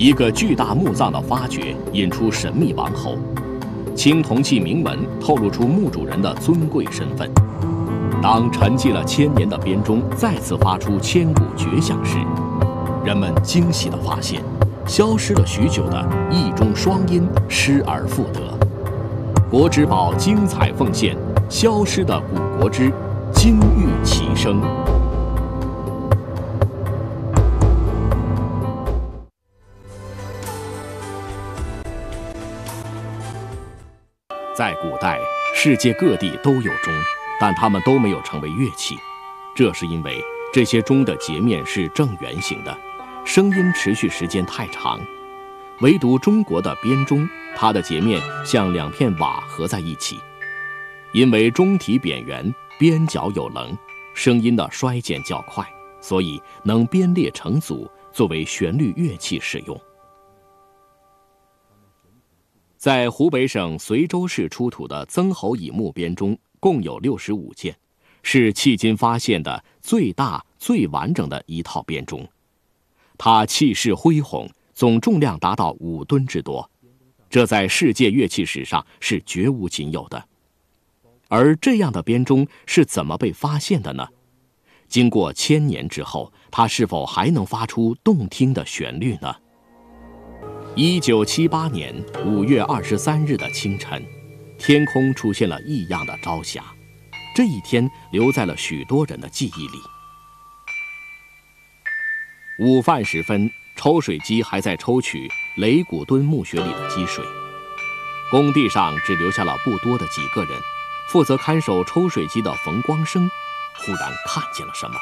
一个巨大墓葬的发掘引出神秘王侯，青铜器铭文透露出墓主人的尊贵身份。当沉寂了千年的编钟再次发出千古绝响时，人们惊喜地发现，消失了许久的一中双音失而复得。国之宝精彩奉献，消失的古国之金玉齐声。在古代，世界各地都有钟。但它们都没有成为乐器，这是因为这些钟的截面是正圆形的，声音持续时间太长。唯独中国的编钟，它的截面像两片瓦合在一起，因为钟体扁圆，边角有棱，声音的衰减较快，所以能编列成组，作为旋律乐器使用。在湖北省随州市出土的曾侯乙墓编钟。共有六十五件，是迄今发现的最大、最完整的一套编钟。它气势恢宏，总重量达到五吨之多，这在世界乐器史上是绝无仅有的。而这样的编钟是怎么被发现的呢？经过千年之后，它是否还能发出动听的旋律呢？一九七八年五月二十三日的清晨。天空出现了异样的朝霞，这一天留在了许多人的记忆里。午饭时分，抽水机还在抽取雷古墩墓穴里的积水，工地上只留下了不多的几个人。负责看守抽水机的冯光生，忽然看见了什么。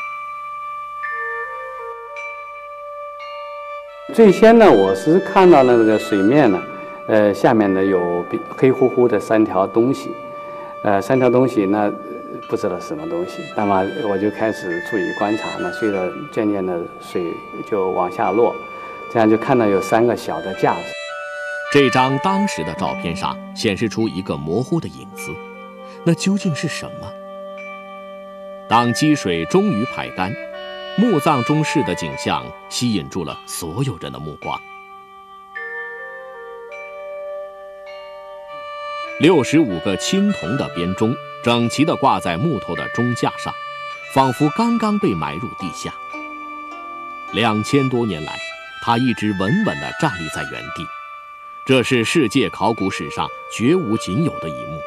最先呢，我是看到了那个水面呢。呃，下面呢有黑乎乎的三条东西，呃，三条东西那不知道什么东西。那么我就开始注意观察，那随着渐渐的水就往下落，这样就看到有三个小的架子。这张当时的照片上显示出一个模糊的影子，那究竟是什么？当积水终于排干，墓葬中室的景象吸引住了所有人的目光。六十五个青铜的编钟整齐地挂在木头的钟架上，仿佛刚刚被埋入地下。两千多年来，它一直稳稳地站立在原地。这是世界考古史上绝无仅有的一幕，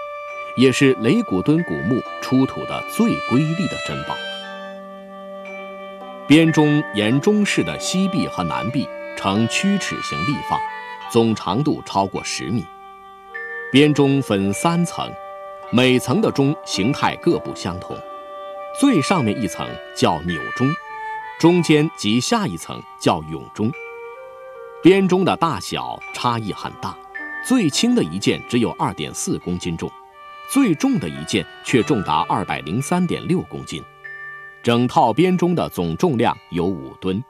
也是雷古墩古墓出土的最瑰丽的珍宝。编钟沿钟室的西壁和南壁呈曲尺形立放，总长度超过十米。编钟分三层，每层的钟形态各不相同。最上面一层叫钮钟，中间及下一层叫永钟。编钟的大小差异很大，最轻的一件只有二点四公斤重，最重的一件却重达二百零三点六公斤。整套编钟的总重量有五吨。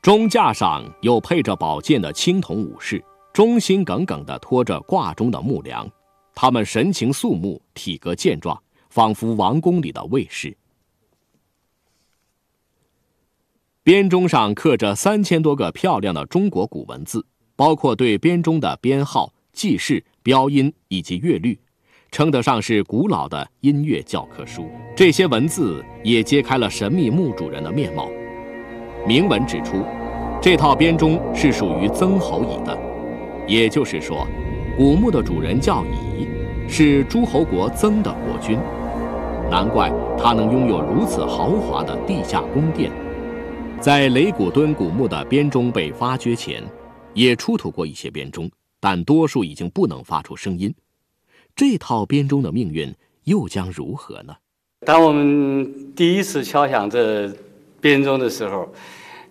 钟架上有配着宝剑的青铜武士。忠心耿耿地拖着挂钟的木梁，他们神情肃穆，体格健壮，仿佛王宫里的卫士。编钟上刻着三千多个漂亮的中国古文字，包括对编钟的编号、记事、标音以及乐律，称得上是古老的音乐教科书。这些文字也揭开了神秘墓主人的面貌。铭文指出，这套编钟是属于曾侯乙的。也就是说，古墓的主人叫乙，是诸侯国曾的国君，难怪他能拥有如此豪华的地下宫殿。在雷古敦古墓的编钟被发掘前，也出土过一些编钟，但多数已经不能发出声音。这套编钟的命运又将如何呢？当我们第一次敲响这编钟的时候，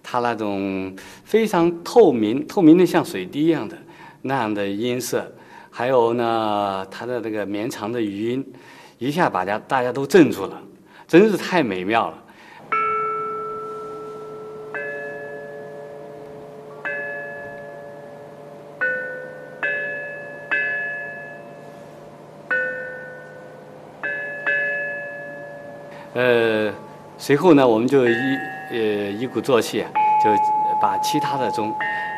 它那种非常透明、透明的像水滴一样的。那样的音色，还有呢，它的那个绵长的余音，一下把家大家都镇住了，真是太美妙了。呃，随后呢，我们就一呃一鼓作气，就把其他的钟。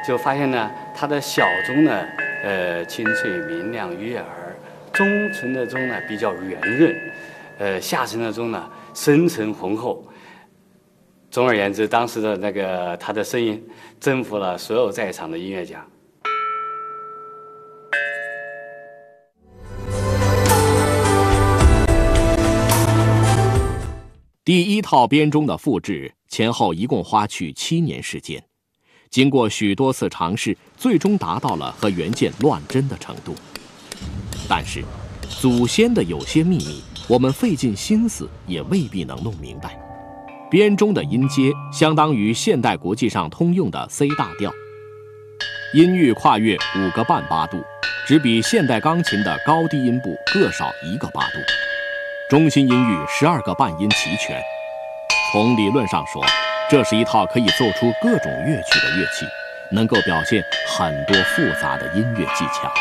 就发现呢，它的小钟呢，呃，清脆明亮悦耳；中层的钟呢比较圆润，呃，下层的钟呢深沉浑厚。总而言之，当时的那个他的声音征服了所有在场的音乐家。第一套编钟的复制前后一共花去七年时间，经过许多次尝试，最终达到了和原件乱真的程度。但是，祖先的有些秘密，我们费尽心思也未必能弄明白。编钟的音阶相当于现代国际上通用的 C 大调，音域跨越五个半八度，只比现代钢琴的高低音部各少一个八度。中心音域十二个半音齐全，从理论上说，这是一套可以奏出各种乐曲的乐器，能够表现很多复杂的音乐技巧。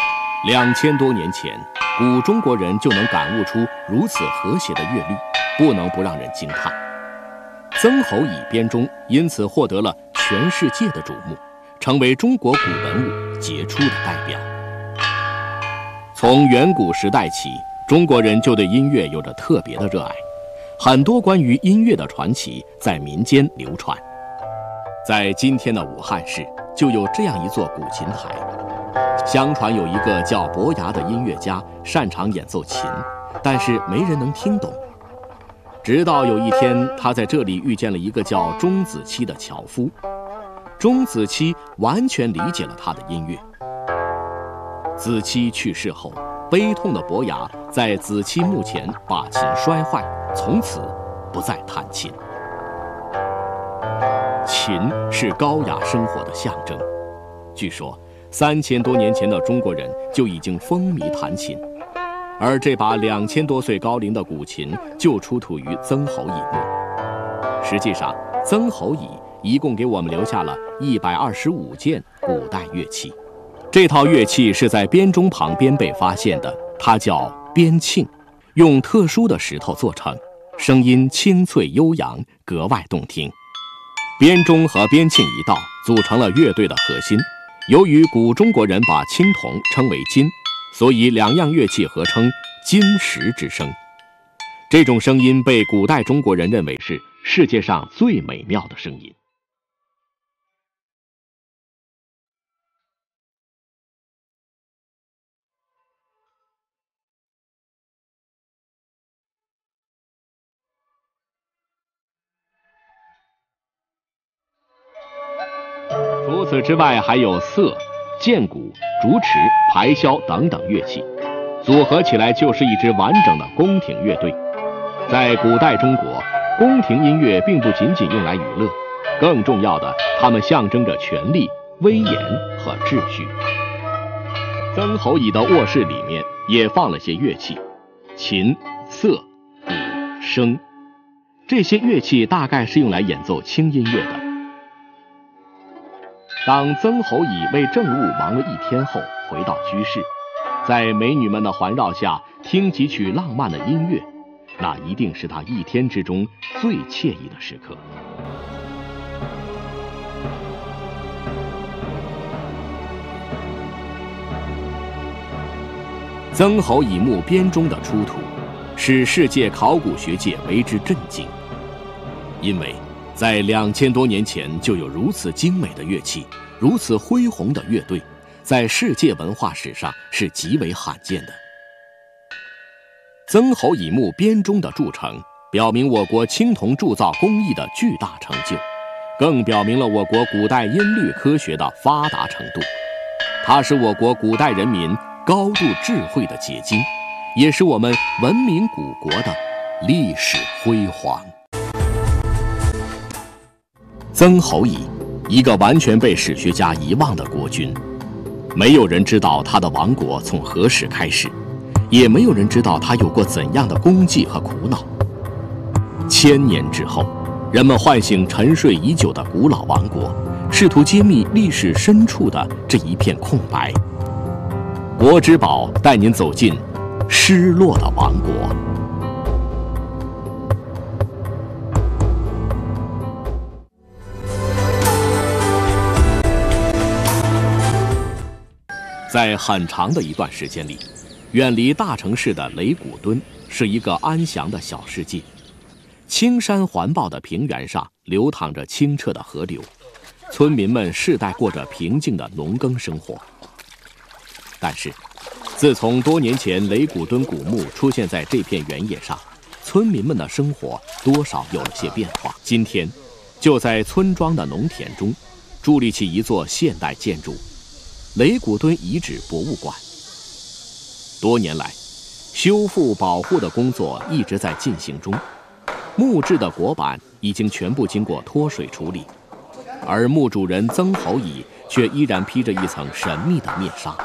两千多年前，古中国人就能感悟出如此和谐的乐律，不能不让人惊叹。曾侯乙编钟因此获得了全世界的瞩目，成为中国古文物杰出的代表。从远古时代起。中国人就对音乐有着特别的热爱，很多关于音乐的传奇在民间流传。在今天的武汉市，就有这样一座古琴台。相传有一个叫伯牙的音乐家，擅长演奏琴，但是没人能听懂。直到有一天，他在这里遇见了一个叫钟子期的樵夫，钟子期完全理解了他的音乐。子期去世后。悲痛的伯牙在子期墓前把琴摔坏，从此不再弹琴。琴是高雅生活的象征。据说三千多年前的中国人就已经风靡弹琴，而这把两千多岁高龄的古琴就出土于曾侯乙墓。实际上，曾侯乙一共给我们留下了一百二十五件古代乐器。这套乐器是在编钟旁边被发现的，它叫编磬，用特殊的石头做成，声音清脆悠扬，格外动听。编钟和编磬一道，组成了乐队的核心。由于古中国人把青铜称为金，所以两样乐器合称金石之声。这种声音被古代中国人认为是世界上最美妙的声音。此之外，还有瑟、剑鼓、竹池、排箫等等乐器，组合起来就是一支完整的宫廷乐队。在古代中国，宫廷音乐并不仅仅用来娱乐，更重要的，它们象征着权力、威严和秩序。曾侯乙的卧室里面也放了些乐器，琴、瑟、鼓、笙，这些乐器大概是用来演奏轻音乐的。当曾侯乙为政务忙了一天后回到居室，在美女们的环绕下听几曲浪漫的音乐，那一定是他一天之中最惬意的时刻。曾侯乙墓编钟的出土，使世界考古学界为之震惊，因为。在两千多年前就有如此精美的乐器，如此恢宏的乐队，在世界文化史上是极为罕见的。曾侯乙墓编钟的铸成，表明我国青铜铸造工艺的巨大成就，更表明了我国古代音律科学的发达程度。它是我国古代人民高度智慧的结晶，也是我们文明古国的历史辉煌。曾侯乙，一个完全被史学家遗忘的国君，没有人知道他的王国从何时开始，也没有人知道他有过怎样的功绩和苦恼。千年之后，人们唤醒沉睡已久的古老王国，试图揭秘历史深处的这一片空白。国之宝带您走进失落的王国。在很长的一段时间里，远离大城市的雷古敦是一个安详的小世界。青山环抱的平原上流淌着清澈的河流，村民们世代过着平静的农耕生活。但是，自从多年前雷古敦古墓出现在这片原野上，村民们的生活多少有了些变化。今天，就在村庄的农田中，伫立起一座现代建筑——雷古敦遗址博物馆。多年来，修复保护的工作一直在进行中，木质的椁板已经全部经过脱水处理，而墓主人曾侯乙却依然披着一层神秘的面纱。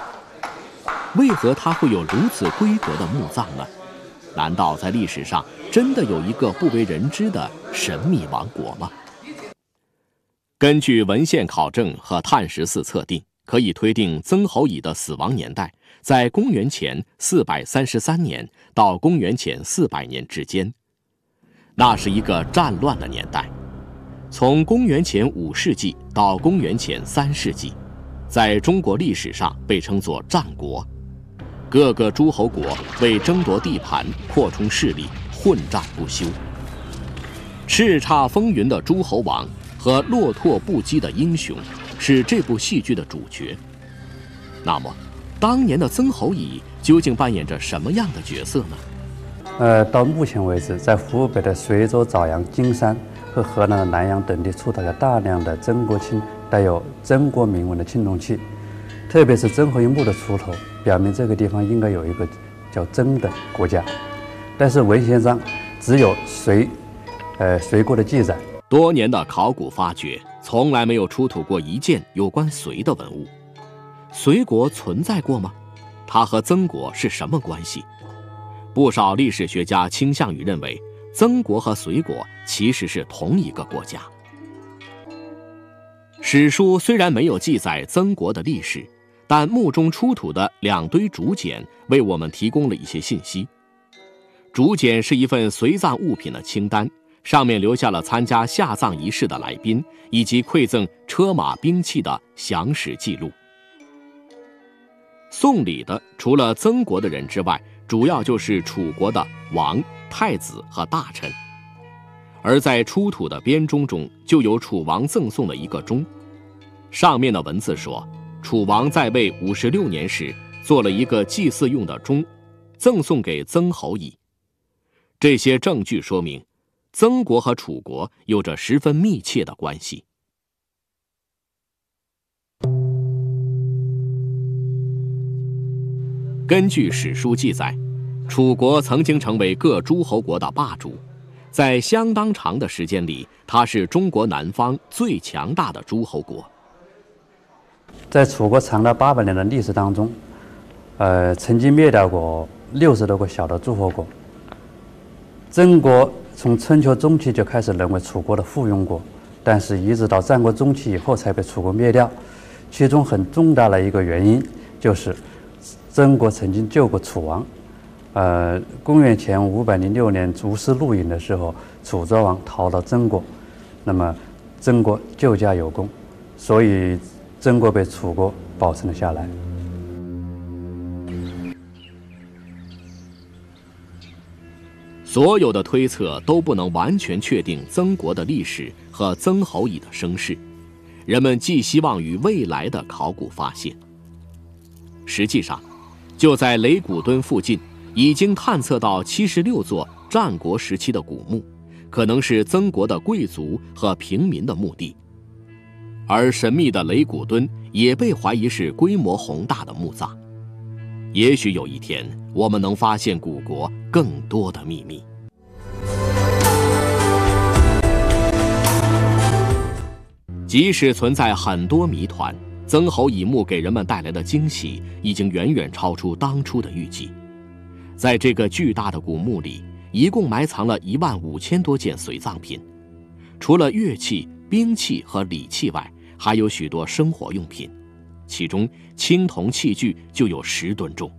为何他会有如此规格的墓葬呢？难道在历史上真的有一个不为人知的神秘王国吗？根据文献考证和碳十四测定，可以推定曾侯乙的死亡年代在公元前四百三十三年到公元前四百年之间。那是一个战乱的年代，从公元前五世纪到公元前三世纪，在中国历史上被称作战国。各个诸侯国为争夺地盘、扩充势力，混战不休。叱咤风云的诸侯王和落拓不羁的英雄，是这部戏剧的主角。那么，当年的曾侯乙究竟扮演着什么样的角色呢？呃，到目前为止，在湖北的随州、枣阳、金山和河南的南阳等地出土了大量的曾国青带有曾国铭文的青铜器。特别是曾侯乙墓的出土，表明这个地方应该有一个叫曾的国家，但是文献上只有隋，呃隋国的记载。多年的考古发掘，从来没有出土过一件有关隋的文物。隋国存在过吗？它和曾国是什么关系？不少历史学家倾向于认为，曾国和隋国其实是同一个国家。史书虽然没有记载曾国的历史。但墓中出土的两堆竹简为我们提供了一些信息。竹简是一份随葬物品的清单，上面留下了参加下葬仪式的来宾以及馈赠车马兵器的详实记录。送礼的除了曾国的人之外，主要就是楚国的王、太子和大臣。而在出土的编钟中，就有楚王赠送的一个钟，上面的文字说。楚王在位五十六年时，做了一个祭祀用的钟，赠送给曾侯乙。这些证据说明，曾国和楚国有着十分密切的关系。根据史书记载，楚国曾经成为各诸侯国的霸主，在相当长的时间里，它是中国南方最强大的诸侯国。在楚国长达八百年的历史当中，呃，曾经灭掉过六十多个小的诸侯国。曾国从春秋中期就开始沦为楚国的附庸国，但是一直到战国中期以后才被楚国灭掉。其中很重大的一个原因就是，曾国曾经救过楚王。呃，公元前五百零六年逐师录影的时候，楚昭王逃到曾国，那么曾国救驾有功，所以。曾国被楚国保存了下来。所有的推测都不能完全确定曾国的历史和曾侯乙的身世，人们寄希望于未来的考古发现。实际上，就在雷古墩附近，已经探测到七十六座战国时期的古墓，可能是曾国的贵族和平民的墓地。而神秘的雷古墩也被怀疑是规模宏大的墓葬。也许有一天，我们能发现古国更多的秘密。即使存在很多谜团，曾侯乙墓给人们带来的惊喜已经远远超出当初的预计。在这个巨大的古墓里，一共埋藏了一万五千多件随葬品，除了乐器、兵器和礼器外。还有许多生活用品，其中青铜器具就有十吨重。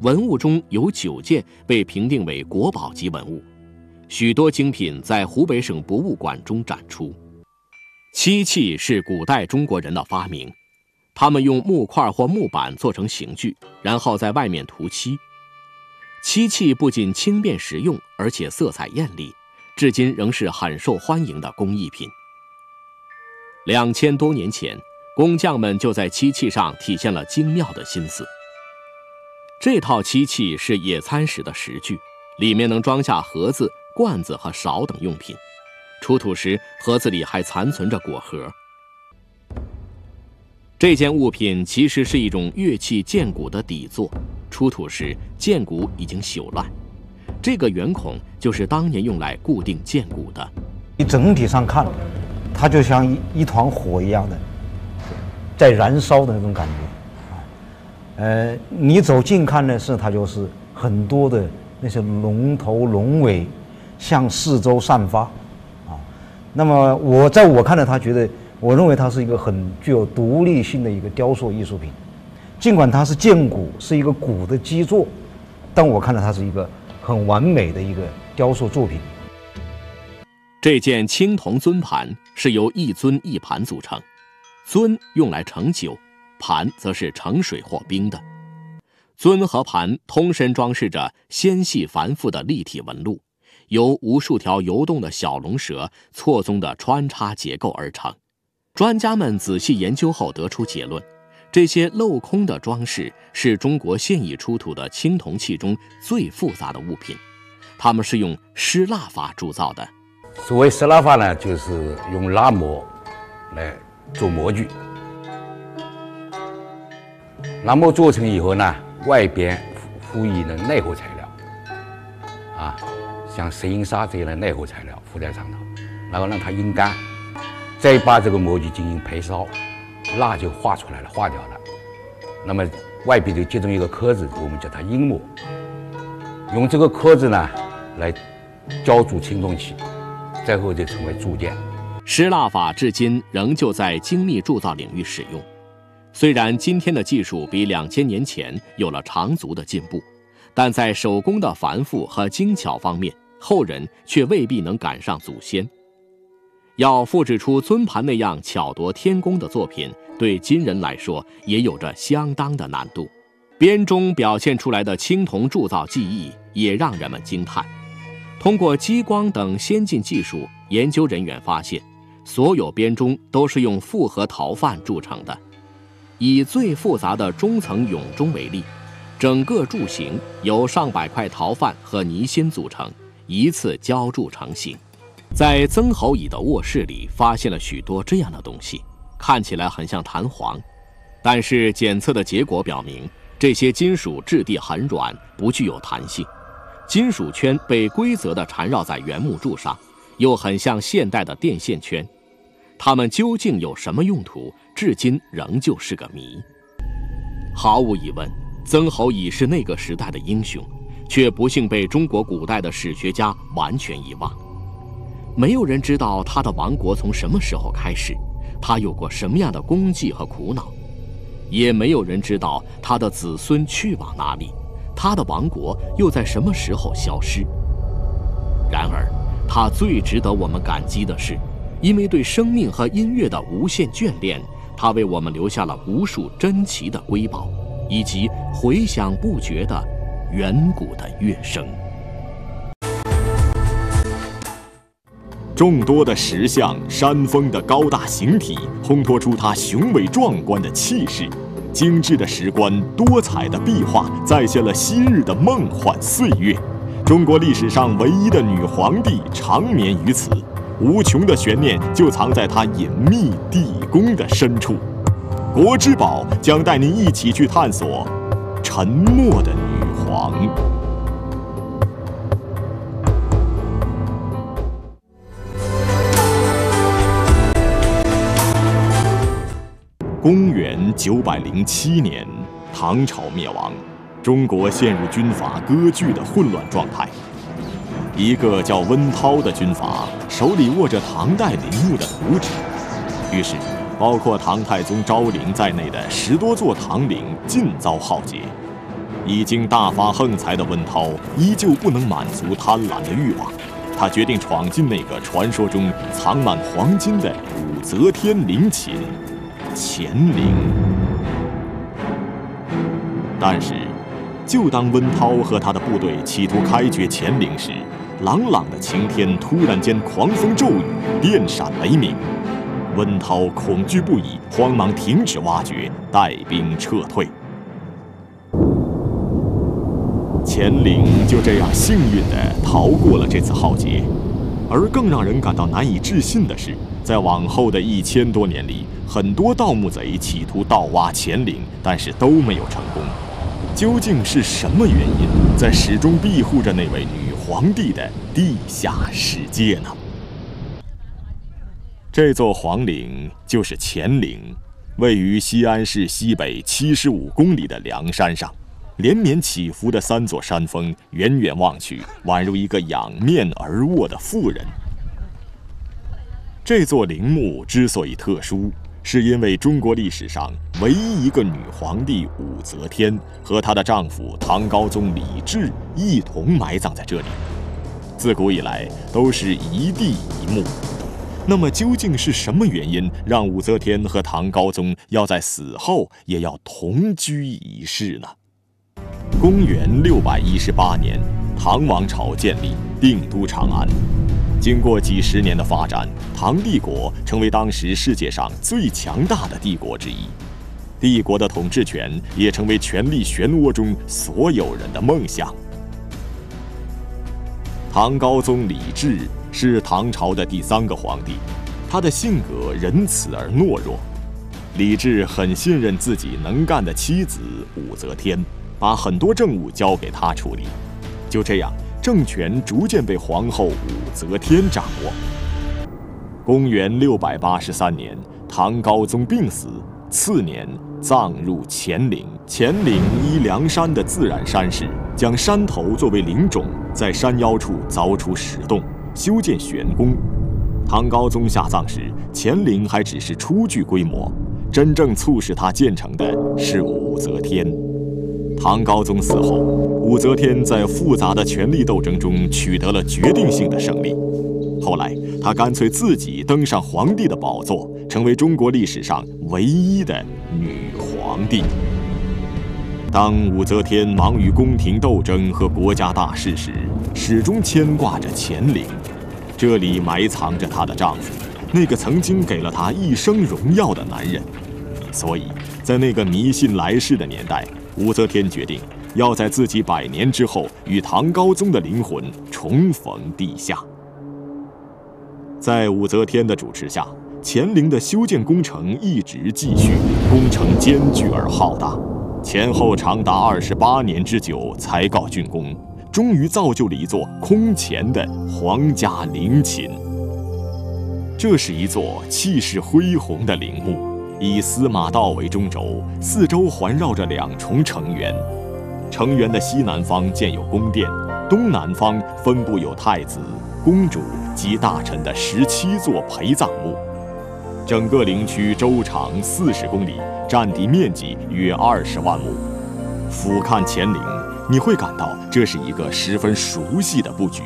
文物中有九件被评定为国宝级文物，许多精品在湖北省博物馆中展出。漆器是古代中国人的发明，他们用木块或木板做成刑具，然后在外面涂漆。漆器不仅轻便实用，而且色彩艳丽，至今仍是很受欢迎的工艺品。两千多年前，工匠们就在漆器上体现了精妙的心思。这套漆器是野餐时的食具，里面能装下盒子、罐子和勺等用品。出土时，盒子里还残存着果核。这件物品其实是一种乐器剑骨的底座。出土时，剑骨已经朽烂，这个圆孔就是当年用来固定剑骨的。你整体上看，它就像一一团火一样的，在燃烧的那种感觉。呃，你走近看呢，是它就是很多的那些龙头龙尾向四周散发，啊，那么我在我看来，他觉得，我认为它是一个很具有独立性的一个雕塑艺术品。尽管它是建骨，是一个骨的基座，但我看到它是一个很完美的一个雕塑作品。这件青铜尊盘是由一尊一盘组成，尊用来盛酒，盘则是盛水或冰的。尊和盘通身装饰着纤细繁复的立体纹路，由无数条游动的小龙蛇错综的穿插结构而成。专家们仔细研究后得出结论。这些镂空的装饰是中国现已出土的青铜器中最复杂的物品，它们是用失蜡法铸造的。所谓失蜡法呢，就是用蜡模来做模具。那么做成以后呢，外边敷敷以的耐火材料，啊，像石英砂这样的耐火材料敷在上头，然后让它阴干，再把这个模具进行焙烧。蜡就化出来了，化掉了。那么外壁就接中一个壳子，我们叫它阴膜。用这个壳子呢来浇铸青铜器，最后就成为铸件。失蜡法至今仍旧在精密铸造领域使用。虽然今天的技术比两千年前有了长足的进步，但在手工的繁复和精巧方面，后人却未必能赶上祖先。要复制出尊盘那样巧夺天工的作品，对今人来说也有着相当的难度。编钟表现出来的青铜铸造技艺也让人们惊叹。通过激光等先进技术，研究人员发现，所有编钟都是用复合陶范铸成的。以最复杂的中层永钟为例，整个铸型由上百块陶范和泥芯组成，一次浇铸成型。在曾侯乙的卧室里，发现了许多这样的东西，看起来很像弹簧，但是检测的结果表明，这些金属质地很软，不具有弹性。金属圈被规则地缠绕在原木柱上，又很像现代的电线圈。它们究竟有什么用途，至今仍旧是个谜。毫无疑问，曾侯乙是那个时代的英雄，却不幸被中国古代的史学家完全遗忘。没有人知道他的王国从什么时候开始，他有过什么样的功绩和苦恼，也没有人知道他的子孙去往哪里，他的王国又在什么时候消失。然而，他最值得我们感激的是，因为对生命和音乐的无限眷恋，他为我们留下了无数珍奇的瑰宝，以及回响不绝的远古的乐声。众多的石像、山峰的高大形体，烘托出它雄伟壮观的气势；精致的石棺、多彩的壁画，再现了昔日的梦幻岁月。中国历史上唯一的女皇帝长眠于此，无穷的悬念就藏在她隐秘地宫的深处。国之宝将带您一起去探索沉默的女皇。公元九百零七年，唐朝灭亡，中国陷入军阀割据的混乱状态。一个叫温韬的军阀手里握着唐代陵墓的图纸，于是，包括唐太宗昭陵在内的十多座唐陵尽遭浩劫。已经大发横财的温韬依旧不能满足贪婪的欲望，他决定闯进那个传说中藏满黄金的武则天陵寝。乾陵。但是，就当温韬和他的部队企图开掘乾陵时，朗朗的晴天突然间狂风骤雨，电闪雷鸣。温韬恐惧不已，慌忙停止挖掘，带兵撤退。乾陵就这样幸运地逃过了这次浩劫。而更让人感到难以置信的是，在往后的一千多年里，很多盗墓贼企图盗挖乾陵，但是都没有成功。究竟是什么原因，在始终庇护着那位女皇帝的地下世界呢？这座皇陵就是乾陵，位于西安市西北七十五公里的梁山上，连绵起伏的三座山峰，远远望去，宛如一个仰面而卧的妇人。这座陵墓之所以特殊，是因为中国历史上唯一一个女皇帝武则天和她的丈夫唐高宗李治一同埋葬在这里。自古以来都是一地一墓。那么究竟是什么原因让武则天和唐高宗要在死后也要同居一室呢？公元六百一十八年，唐王朝建立，定都长安。经过几十年的发展，唐帝国成为当时世界上最强大的帝国之一，帝国的统治权也成为权力漩涡中所有人的梦想。唐高宗李治。是唐朝的第三个皇帝，他的性格仁慈而懦弱。李治很信任自己能干的妻子武则天，把很多政务交给他处理。就这样，政权逐渐被皇后武则天掌握。公元六百八十三年，唐高宗病死，次年葬入乾陵。乾陵依梁山的自然山势，将山头作为陵冢，在山腰处凿出石洞。修建玄宫。唐高宗下葬时，乾陵还只是初具规模，真正促使他建成的是武则天。唐高宗死后，武则天在复杂的权力斗争中取得了决定性的胜利。后来，她干脆自己登上皇帝的宝座，成为中国历史上唯一的女皇帝。当武则天忙于宫廷斗争和国家大事时，始终牵挂着乾陵，这里埋藏着她的丈夫，那个曾经给了她一生荣耀的男人。所以，在那个迷信来世的年代，武则天决定要在自己百年之后与唐高宗的灵魂重逢地下。在武则天的主持下，乾陵的修建工程一直继续，工程艰巨而浩大。前后长达二十八年之久才告竣工，终于造就了一座空前的皇家陵寝。这是一座气势恢宏的陵墓，以司马道为中轴，四周环绕着两重城垣。城垣的西南方建有宫殿，东南方分布有太子、公主及大臣的十七座陪葬墓。整个陵区周长四十公里。占地面积约二十万亩，俯瞰乾陵，你会感到这是一个十分熟悉的布局。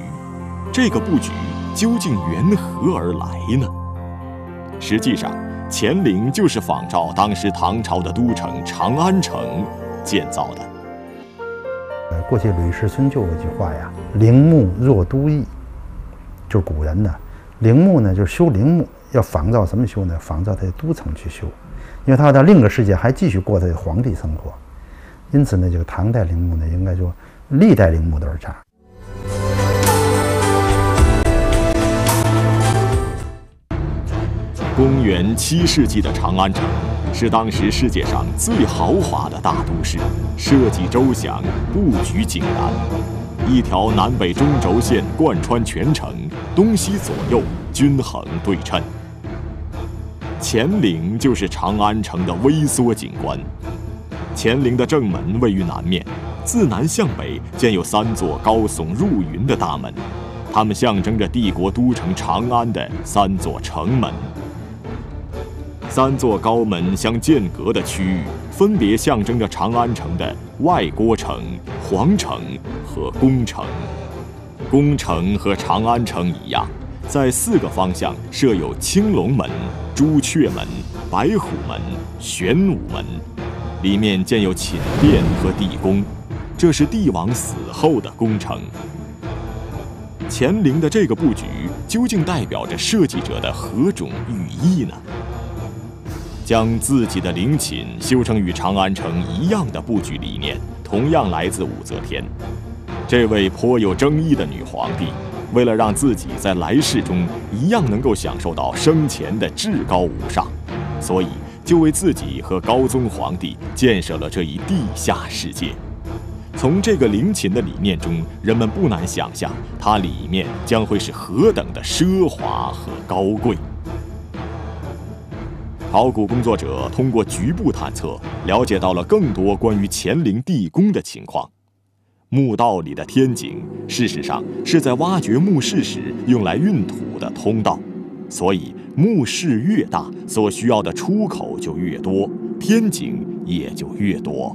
这个布局究竟缘何而来呢？实际上，乾陵就是仿照当时唐朝的都城长安城建造的。呃，过去吕氏春就有一句话呀：“陵墓若都邑”，就是古人的陵墓呢，就是修陵墓要仿照什么修呢？仿照它的都城去修。因为他要到另一个世界还继续过他的皇帝生活，因此呢，这个唐代陵墓呢，应该说历代陵墓都是这样。公元七世纪的长安城是当时世界上最豪华的大都市，设计周详，布局井然，一条南北中轴线贯穿全城，东西左右均衡对称。乾陵就是长安城的微缩景观。乾陵的正门位于南面，自南向北建有三座高耸入云的大门，它们象征着帝国都城长安的三座城门。三座高门相间隔的区域，分别象征着长安城的外郭城、皇城和宫城。宫城和长安城一样。在四个方向设有青龙门、朱雀门、白虎门、玄武门，里面建有寝殿和地宫，这是帝王死后的宫城。乾陵的这个布局究竟代表着设计者的何种寓意呢？将自己的陵寝修成与长安城一样的布局理念，同样来自武则天。这位颇有争议的女皇帝，为了让自己在来世中一样能够享受到生前的至高无上，所以就为自己和高宗皇帝建设了这一地下世界。从这个陵寝的理念中，人们不难想象，它里面将会是何等的奢华和高贵。考古工作者通过局部探测，了解到了更多关于乾陵地宫的情况。墓道里的天井，事实上是在挖掘墓室时用来运土的通道，所以墓室越大，所需要的出口就越多，天井也就越多。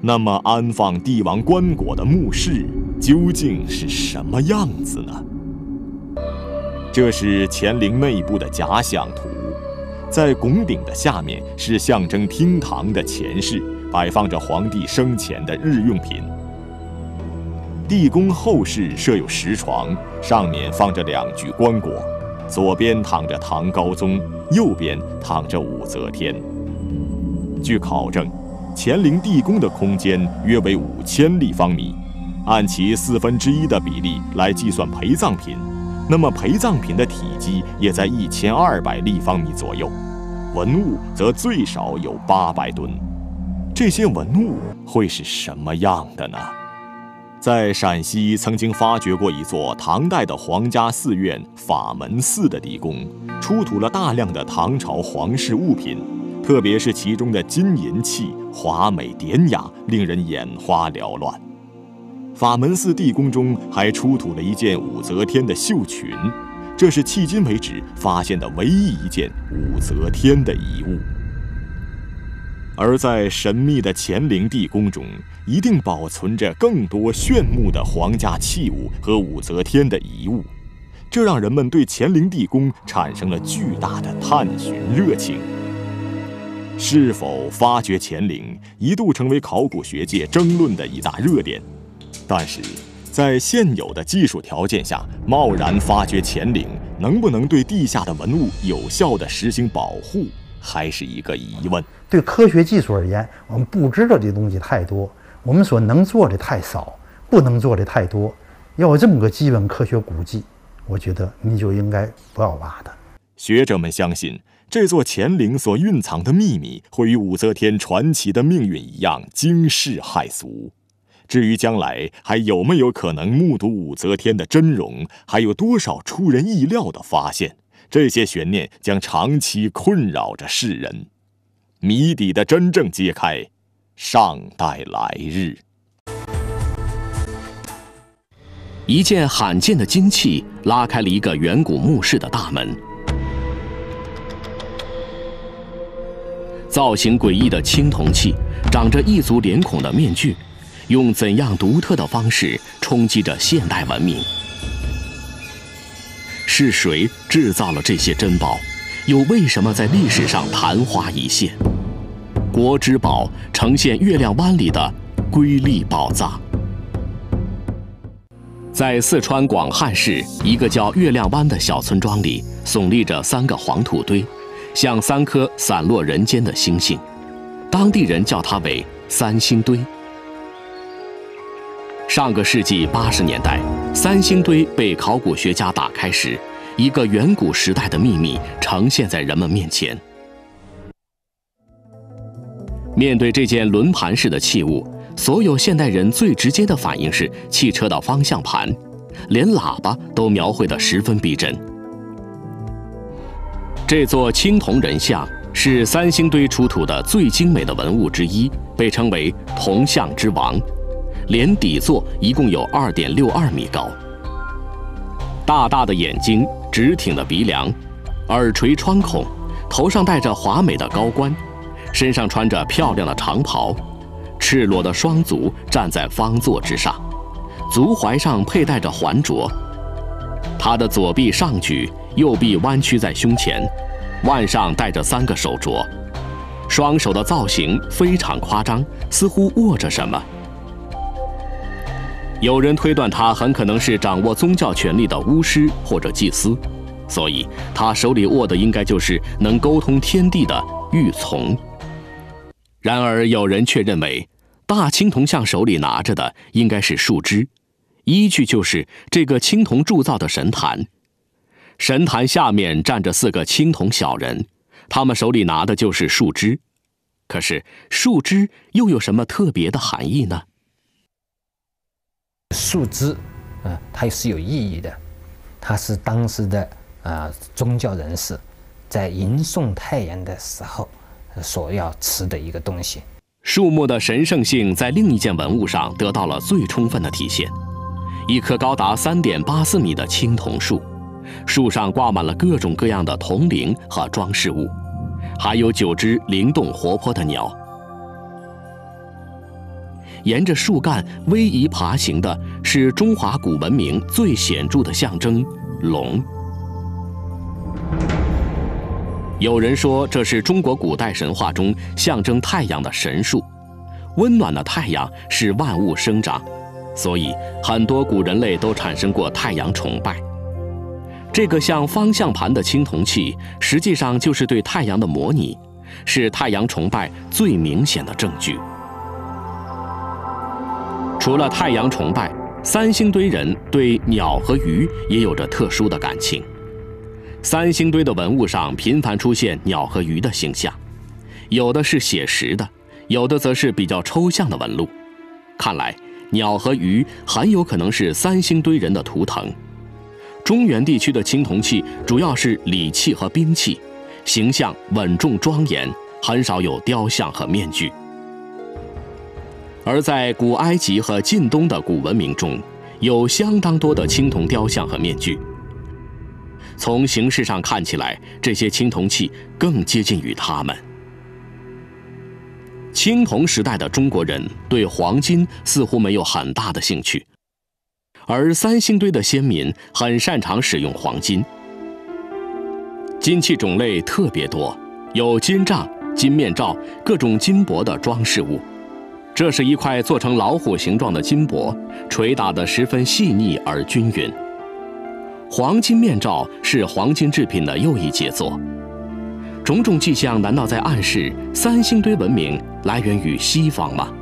那么，安放帝王棺椁的墓室究竟是什么样子呢？这是乾陵内部的假想图，在拱顶的下面是象征厅堂的前室，摆放着皇帝生前的日用品。地宫后室设有石床，上面放着两具棺椁，左边躺着唐高宗，右边躺着武则天。据考证。乾陵地宫的空间约为五千立方米，按其四分之一的比例来计算陪葬品，那么陪葬品的体积也在一千二百立方米左右，文物则最少有八百吨。这些文物会是什么样的呢？在陕西曾经发掘过一座唐代的皇家寺院法门寺的地宫，出土了大量的唐朝皇室物品。特别是其中的金银器华美典雅，令人眼花缭乱。法门寺地宫中还出土了一件武则天的绣裙，这是迄今为止发现的唯一一件武则天的遗物。而在神秘的乾陵地宫中，一定保存着更多炫目的皇家器物和武则天的遗物，这让人们对乾陵地宫产生了巨大的探寻热情。是否发掘乾陵一度成为考古学界争论的一大热点，但是，在现有的技术条件下，贸然发掘乾陵，能不能对地下的文物有效地实行保护，还是一个疑问。对科学技术而言，我们不知道的东西太多，我们所能做的太少，不能做的太多。要有这么个基本科学估计，我觉得你就应该不要挖它。学者们相信。这座乾陵所蕴藏的秘密，会与武则天传奇的命运一样惊世骇俗。至于将来还有没有可能目睹武则天的真容，还有多少出人意料的发现，这些悬念将长期困扰着世人。谜底的真正揭开，尚待来日。一件罕见的金器拉开了一个远古墓室的大门。造型诡异的青铜器，长着异族脸孔的面具，用怎样独特的方式冲击着现代文明？是谁制造了这些珍宝？又为什么在历史上昙花一现？国之宝呈现月亮湾里的瑰丽宝藏。在四川广汉市一个叫月亮湾的小村庄里，耸立着三个黄土堆。像三颗散落人间的星星，当地人叫它为“三星堆”。上个世纪八十年代，三星堆被考古学家打开时，一个远古时代的秘密呈现在人们面前。面对这件轮盘式的器物，所有现代人最直接的反应是汽车的方向盘，连喇叭都描绘得十分逼真。这座青铜人像是三星堆出土的最精美的文物之一，被称为“铜像之王”。连底座一共有二点六二米高，大大的眼睛，直挺的鼻梁，耳垂穿孔，头上戴着华美的高冠，身上穿着漂亮的长袍，赤裸的双足站在方座之上，足踝上佩戴着环镯。他的左臂上举。右臂弯曲在胸前，腕上戴着三个手镯，双手的造型非常夸张，似乎握着什么。有人推断他很可能是掌握宗教权力的巫师或者祭司，所以他手里握的应该就是能沟通天地的玉琮。然而，有人却认为大青铜像手里拿着的应该是树枝，依据就是这个青铜铸造的神坛，神坛下面站着四个青铜小人。他们手里拿的就是树枝，可是树枝又有什么特别的含义呢？树枝，嗯，它是有意义的，它是当时的啊宗教人士在迎送太阳的时候所要吃的一个东西。树木的神圣性在另一件文物上得到了最充分的体现：一棵高达三点八四米的青铜树。树上挂满了各种各样的铜铃和装饰物，还有九只灵动活泼的鸟。沿着树干逶迤爬行的是中华古文明最显著的象征——龙。有人说，这是中国古代神话中象征太阳的神树。温暖的太阳使万物生长，所以很多古人类都产生过太阳崇拜。这个像方向盘的青铜器，实际上就是对太阳的模拟，是太阳崇拜最明显的证据。除了太阳崇拜，三星堆人对鸟和鱼也有着特殊的感情。三星堆的文物上频繁出现鸟和鱼的形象，有的是写实的，有的则是比较抽象的纹路。看来，鸟和鱼很有可能是三星堆人的图腾。中原地区的青铜器主要是礼器和兵器，形象稳重庄严，很少有雕像和面具。而在古埃及和近东的古文明中，有相当多的青铜雕像和面具。从形式上看起来，这些青铜器更接近于他们。青铜时代的中国人对黄金似乎没有很大的兴趣。而三星堆的先民很擅长使用黄金，金器种类特别多，有金杖、金面罩、各种金箔的装饰物。这是一块做成老虎形状的金箔，捶打得十分细腻而均匀。黄金面罩是黄金制品的又一杰作。种种迹象难道在暗示三星堆文明来源于西方吗？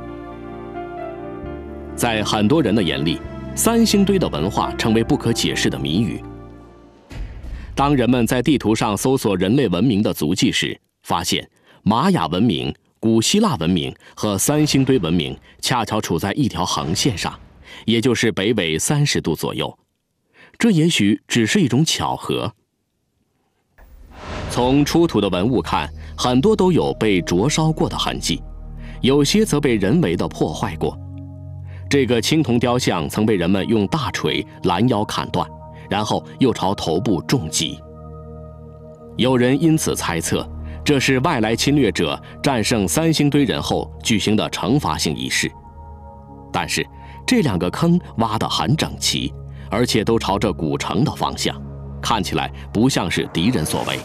在很多人的眼里。三星堆的文化成为不可解释的谜语。当人们在地图上搜索人类文明的足迹时，发现玛雅文明、古希腊文明和三星堆文明恰巧处在一条横线上，也就是北纬三十度左右。这也许只是一种巧合。从出土的文物看，很多都有被灼烧过的痕迹，有些则被人为的破坏过。这个青铜雕像曾被人们用大锤拦腰砍断，然后又朝头部重击。有人因此猜测，这是外来侵略者战胜三星堆人后举行的惩罚性仪式。但是，这两个坑挖得很整齐，而且都朝着古城的方向，看起来不像是敌人所为，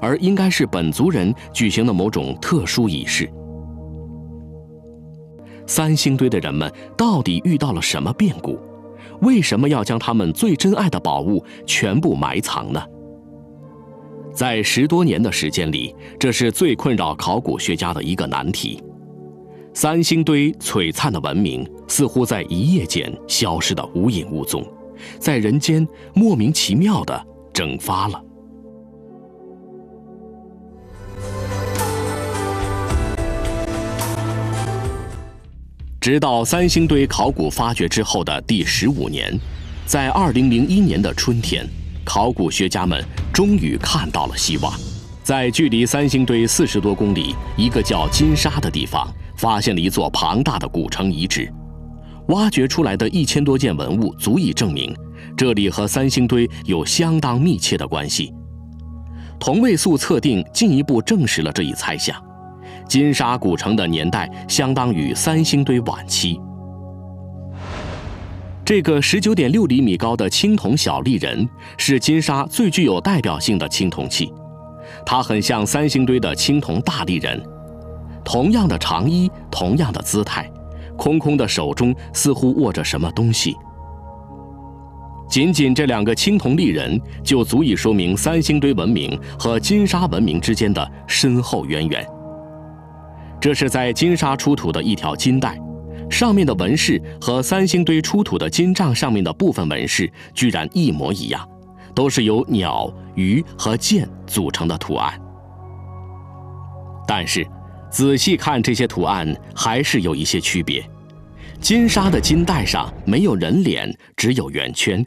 而应该是本族人举行的某种特殊仪式。三星堆的人们到底遇到了什么变故？为什么要将他们最珍爱的宝物全部埋藏呢？在十多年的时间里，这是最困扰考古学家的一个难题。三星堆璀璨的文明似乎在一夜间消失得无影无踪，在人间莫名其妙地蒸发了。直到三星堆考古发掘之后的第十五年，在二零零一年的春天，考古学家们终于看到了希望，在距离三星堆四十多公里、一个叫金沙的地方，发现了一座庞大的古城遗址。挖掘出来的一千多件文物足以证明，这里和三星堆有相当密切的关系。同位素测定进一步证实了这一猜想。金沙古城的年代相当于三星堆晚期。这个十九点六厘米高的青铜小立人是金沙最具有代表性的青铜器，它很像三星堆的青铜大立人，同样的长衣，同样的姿态，空空的手中似乎握着什么东西。仅仅这两个青铜立人，就足以说明三星堆文明和金沙文明之间的深厚渊源。这是在金沙出土的一条金带，上面的纹饰和三星堆出土的金杖上面的部分纹饰居然一模一样，都是由鸟、鱼和剑组成的图案。但是，仔细看这些图案，还是有一些区别。金沙的金带上没有人脸，只有圆圈。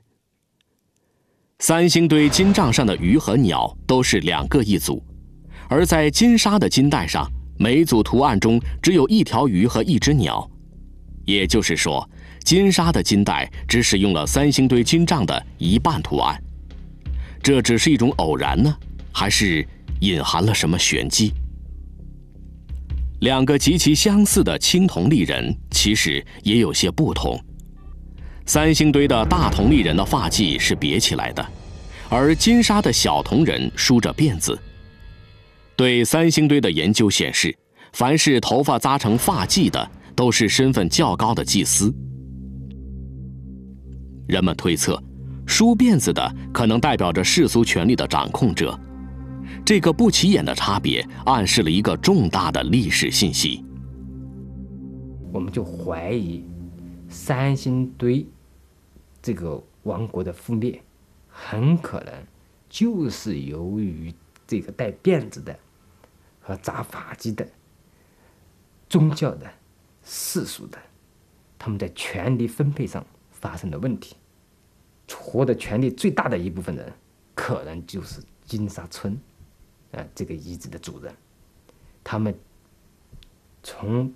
三星堆金杖上的鱼和鸟都是两个一组，而在金沙的金带上，每组图案中只有一条鱼和一只鸟。也就是说，金沙的金带只使用了三星堆金杖的一半图案。这只是一种偶然呢，还是隐含了什么玄机？两个极其相似的青铜立人，其实也有些不同。三星堆的大铜立人的发髻是别起来的，而金沙的小铜人梳着辫子。对三星堆的研究显示，凡是头发扎成发髻的，都是身份较高的祭司。人们推测，梳辫子的可能代表着世俗权力的掌控者。这个不起眼的差别，暗示了一个重大的历史信息。我们就怀疑。三星堆这个王国的覆灭，很可能就是由于这个带辫子的和扎发髻的宗教的世俗的，他们在权力分配上发生了问题。获得权力最大的一部分人，可能就是金沙村啊这个遗址的主人。他们从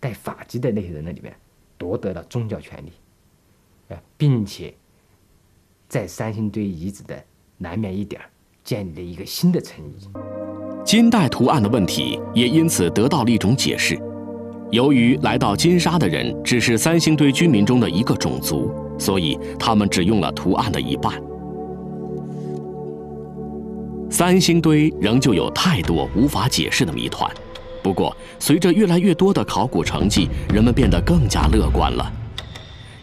带发髻的那些人那里面。夺得了宗教权利，呃，并且在三星堆遗址的南面一点建立了一个新的城邑。金带图案的问题也因此得到了一种解释：由于来到金沙的人只是三星堆居民中的一个种族，所以他们只用了图案的一半。三星堆仍旧有太多无法解释的谜团。不过，随着越来越多的考古成绩，人们变得更加乐观了。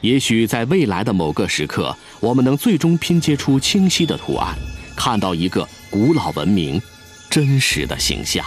也许在未来的某个时刻，我们能最终拼接出清晰的图案，看到一个古老文明真实的形象。